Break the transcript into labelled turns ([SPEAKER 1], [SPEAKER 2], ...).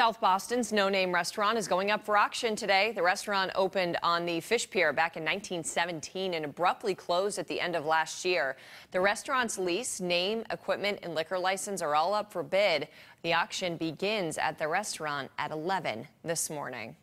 [SPEAKER 1] South Boston's No Name restaurant is going up for auction today. The restaurant opened on the Fish Pier back in 1917 and abruptly closed at the end of last year. The restaurant's lease, name, equipment, and liquor license are all up for bid. The auction begins at the restaurant at 11 this morning.